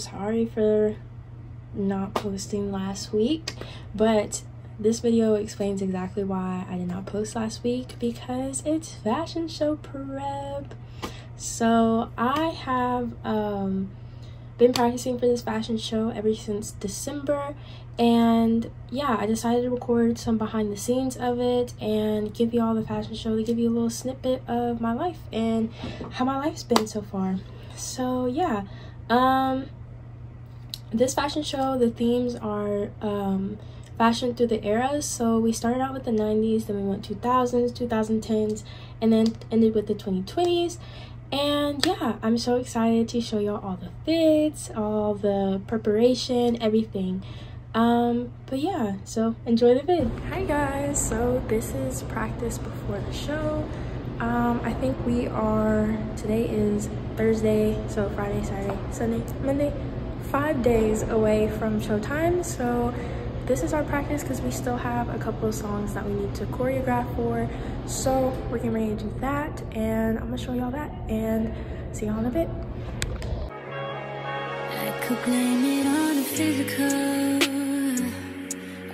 Sorry for not posting last week, but this video explains exactly why I did not post last week because it's fashion show prep. So I have um, been practicing for this fashion show ever since December and yeah i decided to record some behind the scenes of it and give you all the fashion show to give you a little snippet of my life and how my life's been so far so yeah um this fashion show the themes are um fashion through the eras so we started out with the 90s then we went 2000s 2010s and then ended with the 2020s and yeah i'm so excited to show y'all all the fits all the preparation everything. Um but yeah so enjoy the vid. Hi guys. So this is practice before the show. Um i think we are today is thursday so friday saturday sunday monday five days away from showtime so this is our practice because we still have a couple of songs that we need to choreograph for. So we're getting ready to do that and i'm gonna show y'all that and see y'all in a bit. I could blame it on the physical.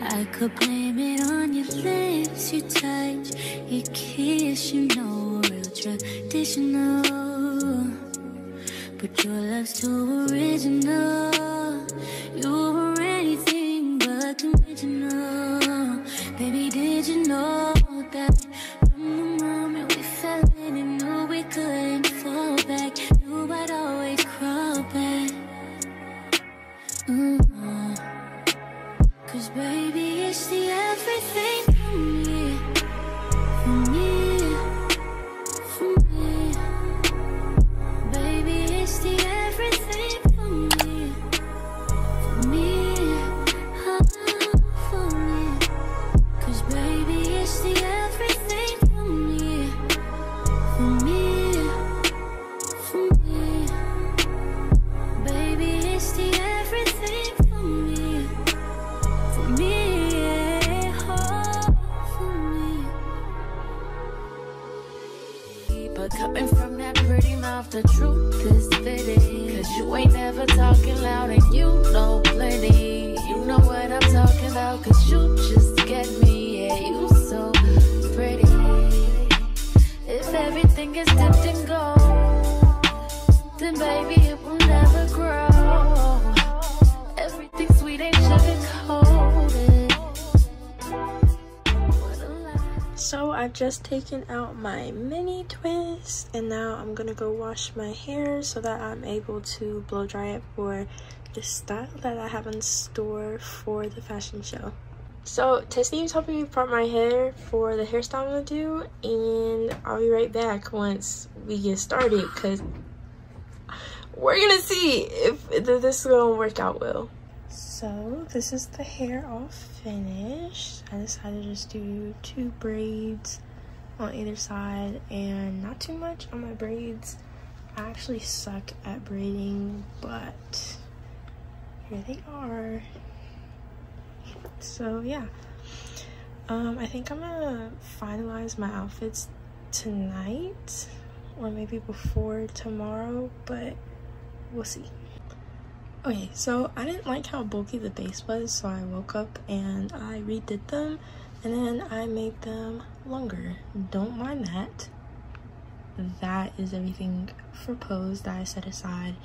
I could blame it on your lips, your touch, your kiss, you know, real traditional. But your love's too original. You were anything but conventional. Baby, did you know So I've just taken out my mini twist and now I'm gonna go wash my hair so that I'm able to blow dry it for the style that I have in store for the fashion show. So Tiffany's helping me part my hair for the hairstyle I'm gonna do and I'll be right back once we get started because we're gonna see if this is gonna work out well. So this is the hair all finished. I decided to just do two braids on either side and not too much on my braids. I actually suck at braiding, but here they are. So yeah. Um, I think I'm gonna finalize my outfits tonight or maybe before tomorrow, but we'll see. Okay, so I didn't like how bulky the base was, so I woke up and I redid them and then I made them longer. Don't mind that. That is everything for POSE that I set aside.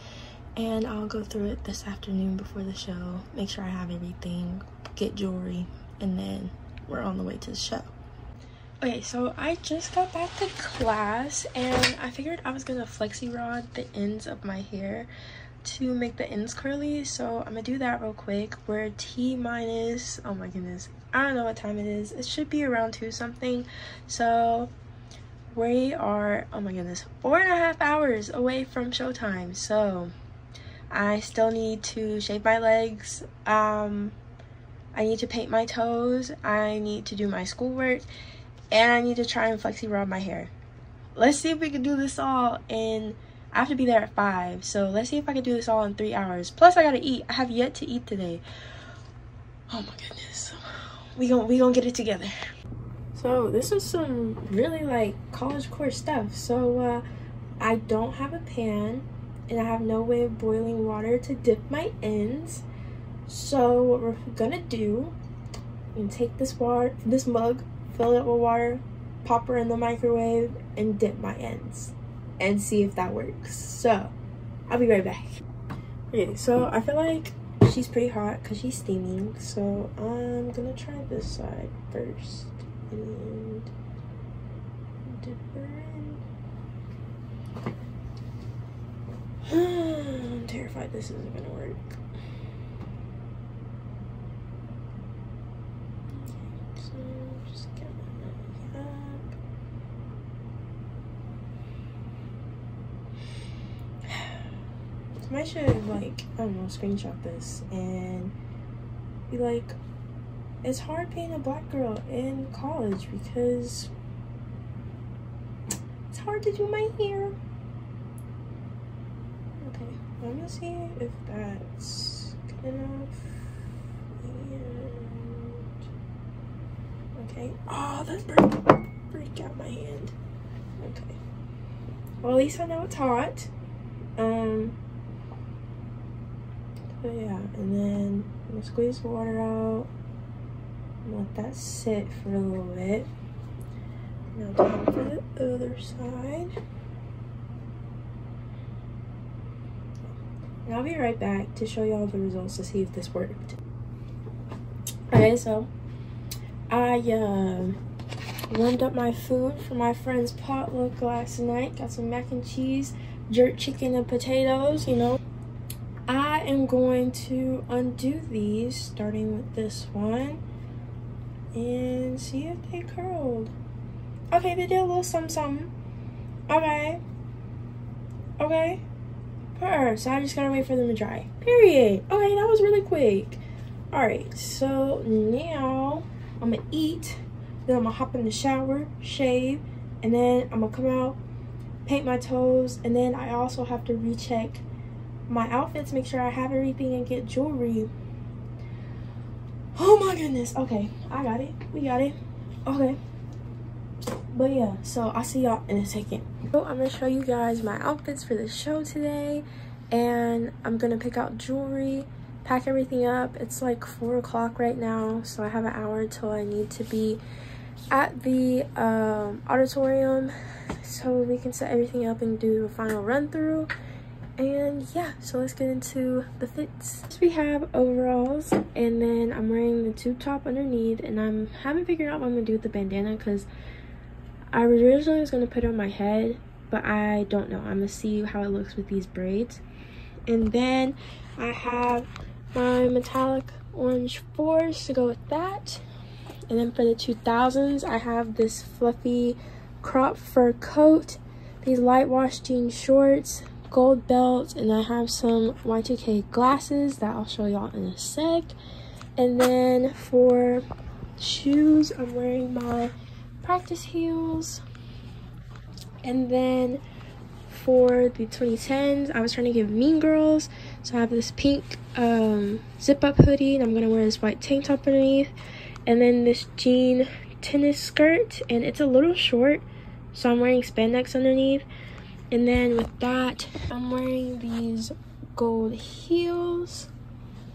And I'll go through it this afternoon before the show, make sure I have everything, get jewelry, and then we're on the way to the show. Okay, so I just got back to class and I figured I was gonna flexi rod the ends of my hair to make the ends curly so i'm gonna do that real quick. We're t minus oh my goodness i don't know what time it is. It should be around two something so we are oh my goodness four and a half hours away from showtime so i still need to shave my legs. Um i need to paint my toes. I need to do my schoolwork and i need to try and flexi rod my hair let's see if we can do this all in I have to be there at five, so let's see if I can do this all in three hours. Plus, I gotta eat. I have yet to eat today. Oh my goodness, we gonna we gonna get it together. So this is some really like college course stuff. So uh, I don't have a pan, and I have no way of boiling water to dip my ends. So what we're gonna do, and take this water, this mug, fill it with water, pop her in the microwave, and dip my ends, and see if that works. So I'll be right back. Okay, so I feel like she's pretty hot because she's steaming. So I'm gonna try this side first, and dip her in. I'm terrified this isn't gonna work. So just get it up. Somebody should like I don't know screenshot this and be like, it's hard being a black girl in college because it's hard to do my hair. Okay, I'm gonna see if that's good enough. And okay, oh that's burnt freak out my hand. Okay. Well, at least I know it's hot. Um. But yeah, and then I'm gonna squeeze the water out. and Let that sit for a little bit. Now time for the other side. And I'll be right back to show y'all the results to see if this worked. Okay, so I uh, warmed up my food for my friend's potluck last night. Got some mac and cheese, jerk chicken, and potatoes, you know. Am going to undo these, starting with this one, and see if they curled. Okay, they did a little something, something. Okay. Okay. Per, so I just gotta wait for them to dry. Period. Okay, that was really quick. Alright, so now I'm gonna eat, then I'm gonna hop in the shower, shave, and then I'm gonna come out, paint my toes, and then I also have to recheck my outfits, make sure I have everything, and get jewelry. Oh my goodness. Okay, I got it. We got it. Okay. But yeah, so I'll see y'all in a second. So I'm gonna show you guys my outfits for the show today. And I'm gonna pick out jewelry, pack everything up. It's like four o'clock right now, so I have an hour till I need to be at the um, auditorium so we can set everything up and do a final run through and yeah so let's get into the fits. We have overalls and then i'm wearing the tube top underneath and i'm haven't figured out what i'm gonna do with the bandana because i originally was gonna put it on my head but i don't know. I'm gonna see how it looks with these braids. And then i have my metallic orange fours to go with that. And then for the 2000s i have this fluffy crop fur coat these light wash jean shorts gold belt and I have some Y2K glasses that I'll show y'all in a sec. And then for shoes, I'm wearing my practice heels. And then for the 2010s, I was trying to give Mean Girls. So I have this pink um, zip up hoodie and I'm going to wear this white tank top underneath. And then this jean tennis skirt and it's a little short. So I'm wearing spandex underneath. And then with that, I'm wearing these gold heels.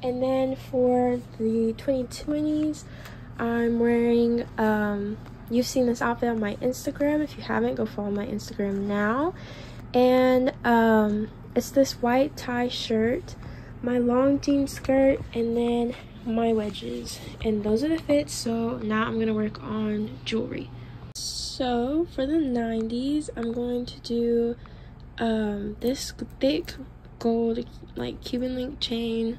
And then for the 2020s, I'm wearing, um, you've seen this outfit on my Instagram. If you haven't, go follow my Instagram now. And um, it's this white tie shirt, my long jean skirt, and then my wedges. And those are the fits. So now I'm going to work on jewelry. So for the 90s, I'm going to do um, this thick gold like Cuban link chain.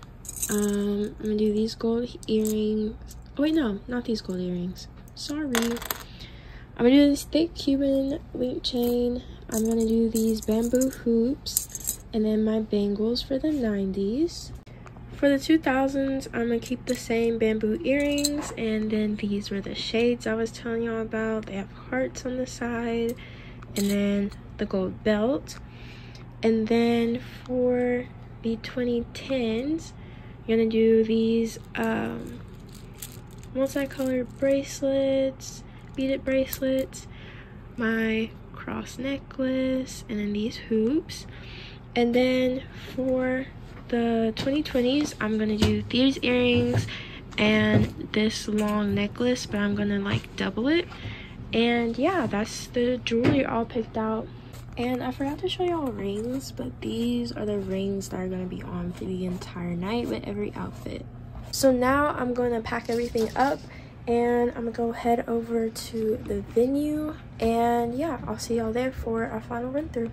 Um, I'm gonna do these gold earrings. Oh wait, no, not these gold earrings. Sorry. I'm gonna do this thick Cuban link chain. I'm gonna do these bamboo hoops and then my bangles for the 90s. For the 2000s, I'm gonna keep the same bamboo earrings and then these were the shades I was telling y'all about. They have hearts on the side and then the gold belt. And then for the 2010s, you're gonna do these um, multicolored bracelets, beaded bracelets, my cross necklace, and then these hoops. And then for the 2020s, I'm gonna do these earrings and this long necklace, but I'm gonna like double it. And yeah, that's the jewelry all picked out. And I forgot to show y'all rings, but these are the rings that are gonna be on for the entire night with every outfit. So now I'm gonna pack everything up and I'm gonna go head over to the venue and yeah i'll see y'all there for our final run through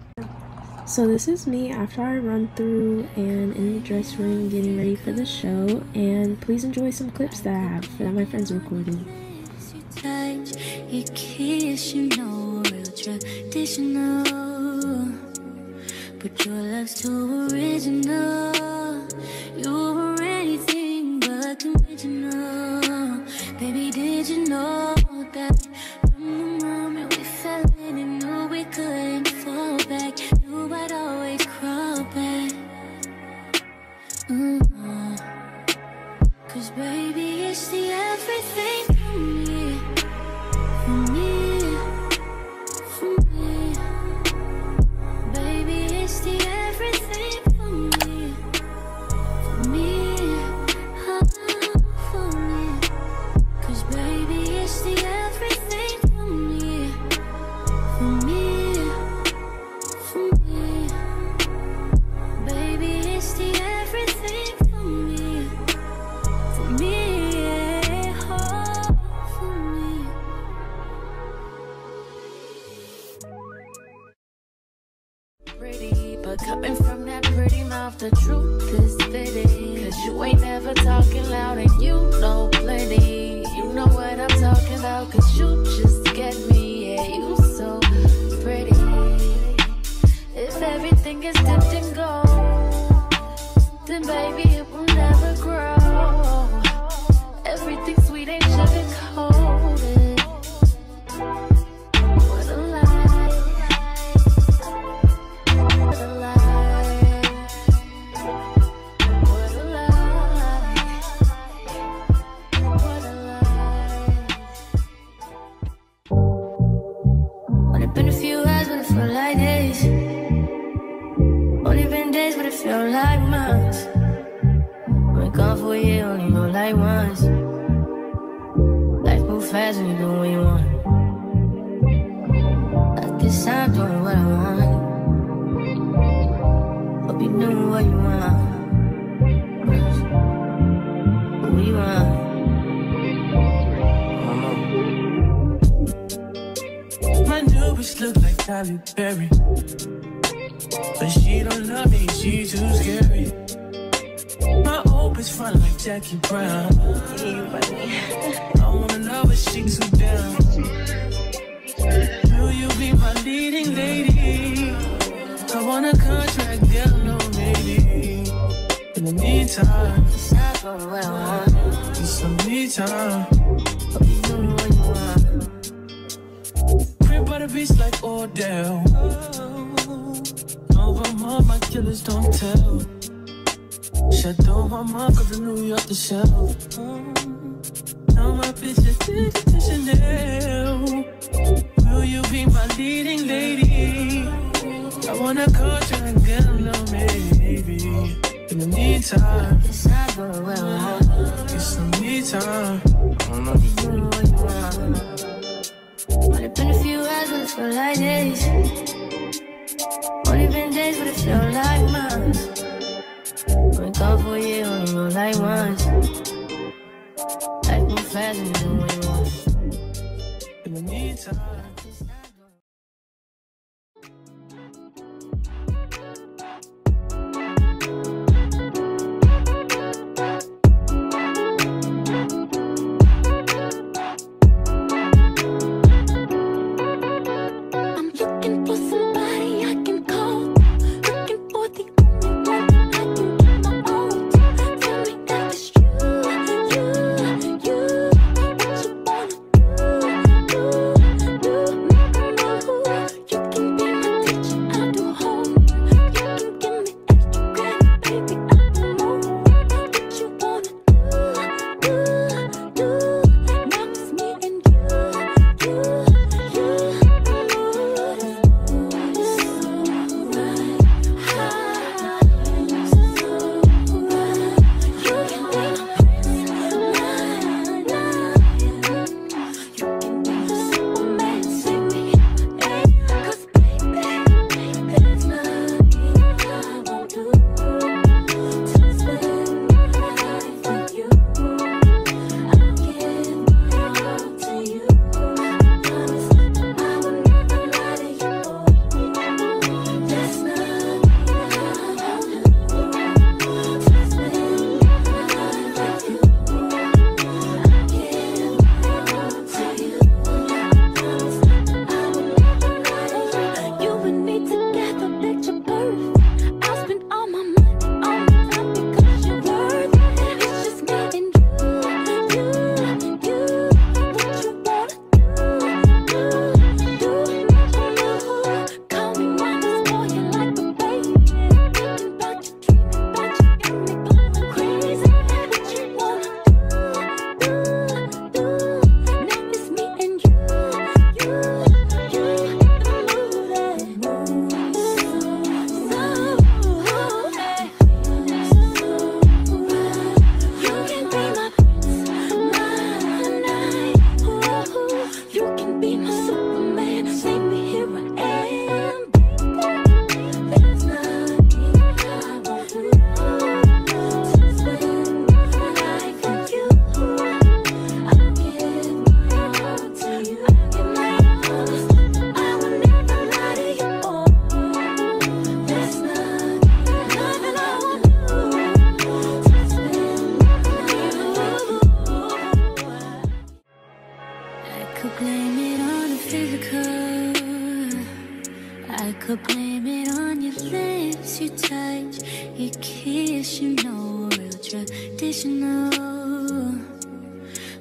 so this is me after i run through and in the dress room getting ready for the show and please enjoy some clips that i have that my friends recorded your kiss, you know, real traditional. But your love's too original. You were anything but conventional. Baby, did you know that Everything sweet ain't Tyler Berry. But she don't love me, she too scary. My old bitch front like Jackie Brown. I wanna love her, she too down. Will you be my leading lady? I want a contract, girl, no maybe. In the meantime, It's not going what I want. need some me time. The beach like Odell. Over my, my killers don't tell. Shadow my mom, cause I New York the shelf. Now my bitches did it to Chanel. Will you be my leading lady? I wanna coach you a contract, girl, no maybe. In the meantime, It's not going what I want. get some me time. doing what you. Only been a few hours, but it felt like days. Only been days, but it felt like months. Been gone for a year, only know like once. Life move fast when you do what you want. In the meantime.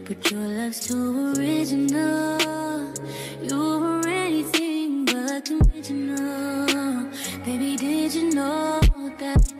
But your love's too original. You were anything but conventional. Baby, did you know that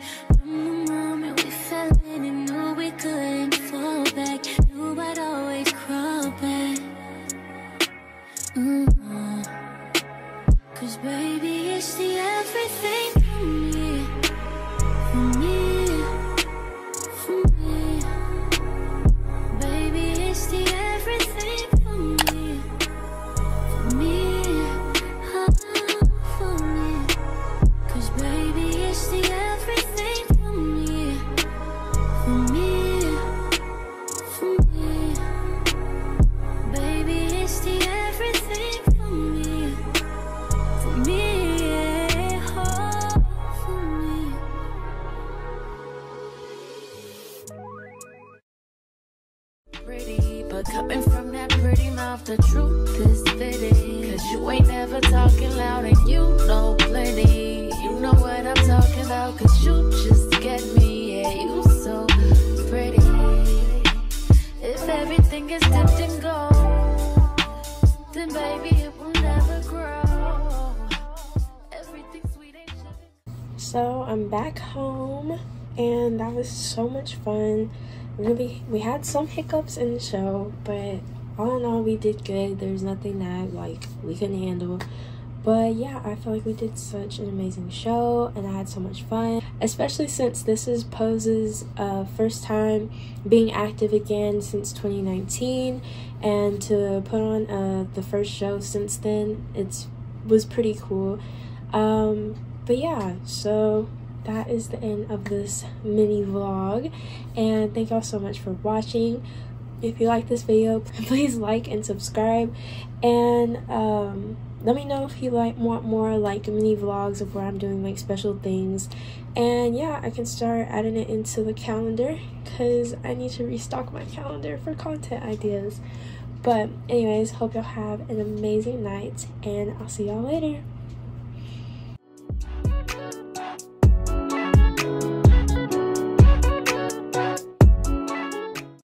Everything is dipped in gold, then baby, it will never grow. So I'm back home and that was so much fun. Really, we had some hiccups in the show, but all in all, we did good. There's nothing that like we couldn't handle. But yeah, I feel like we did such an amazing show and I had so much fun, especially since this is Pose's uh, first time being active again since 2019 and to put on uh, the first show since then, it's was pretty cool. Um, but yeah, so that is the end of this mini vlog. And thank y'all so much for watching. If you like this video please like and subscribe. And um, let me know if you like want more like mini vlogs of where i'm doing like special things. And yeah i can start adding it into the calendar because i need to restock my calendar for content ideas. But anyways hope y'all have an amazing night and i'll see y'all later